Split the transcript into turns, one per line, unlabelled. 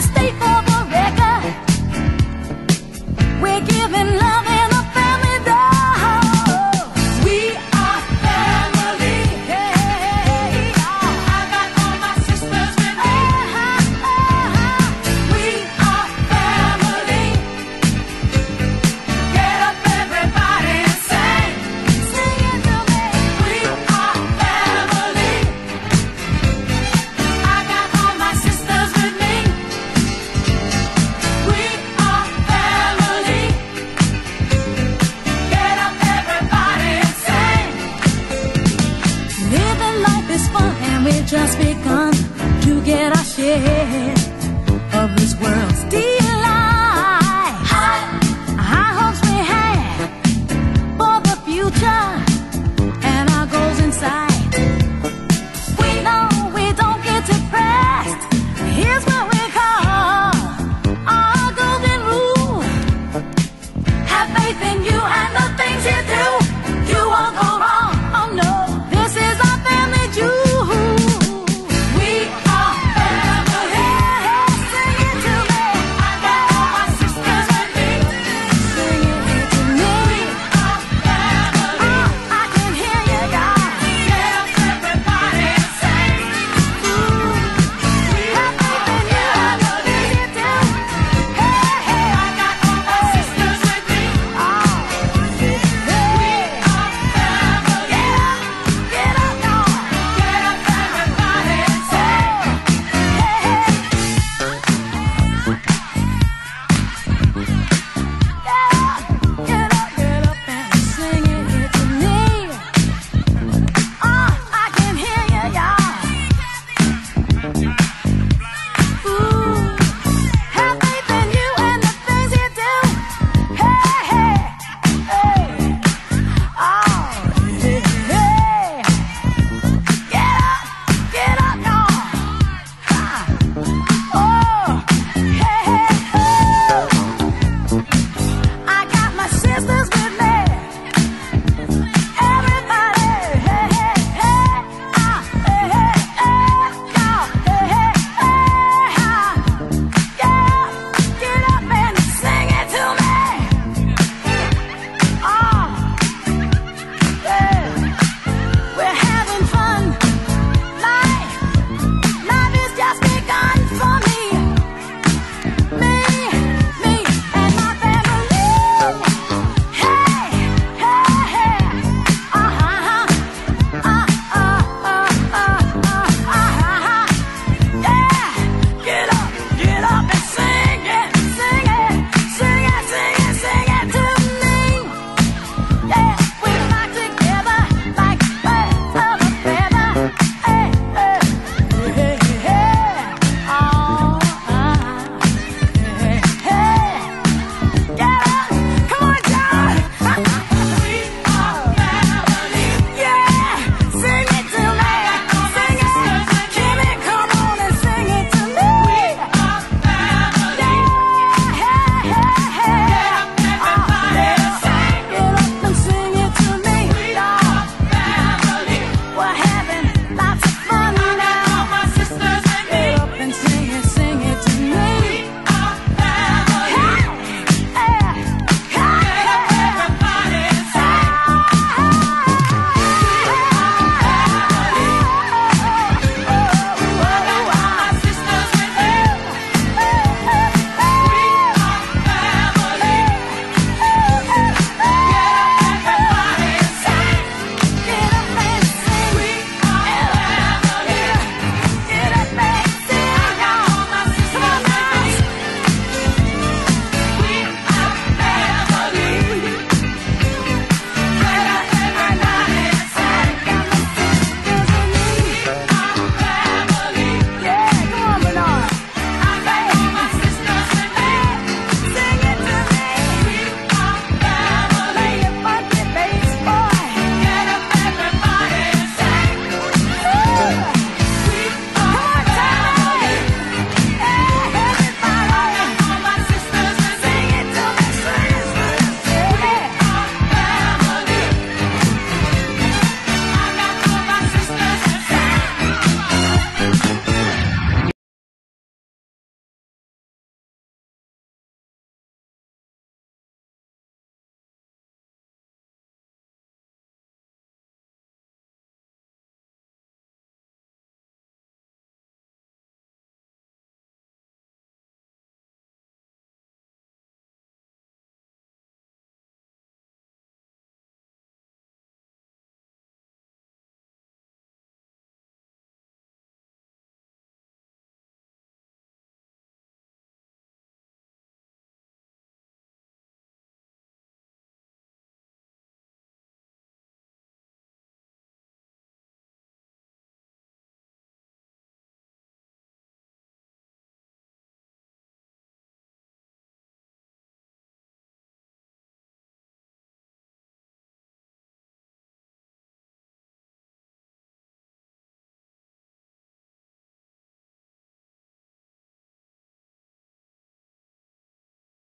Stay for the record. We're giving love. fun and we just begun to get our share.